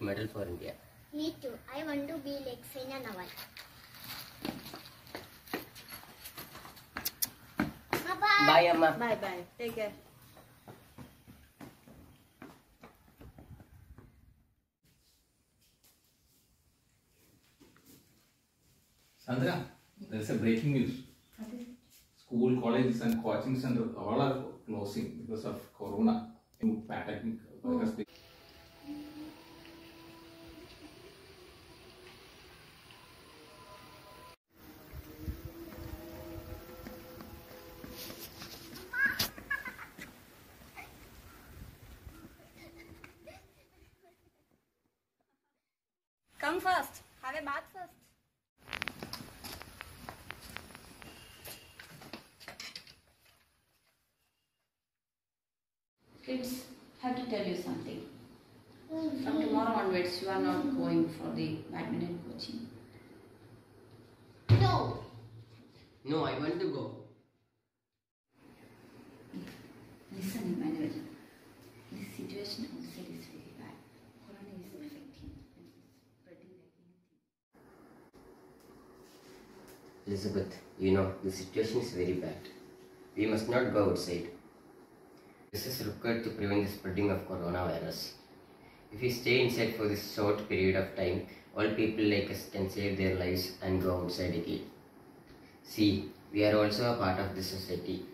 medal for India. Me too. I want to be like Saina Nehwal. Bye. Bye, Amma. Bye bye. Take care. Sandra, there's a breaking news. School, colleges, and coaching centers all are closing because of corona. New pandemic virus. Oh. Come first. Have a bath first. Kids, have to tell you something. From tomorrow onwards, you are not going for the badminton coaching. No. No, I want to go. Listen, Emmanuel. This situation outside is very bad. Corona is affecting and spreading like anything. Elizabeth, you know, the situation is very bad. We must not go outside. This is required to prevent the spreading of coronavirus. If we stay inside for this short period of time, all people like us can save their lives and go outside again. See, we are also a part of the society.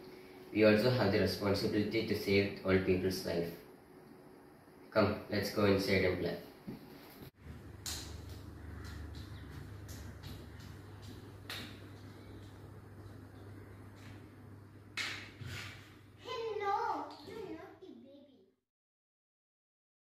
We also have the responsibility to save all people's life. Come, let's go inside and play.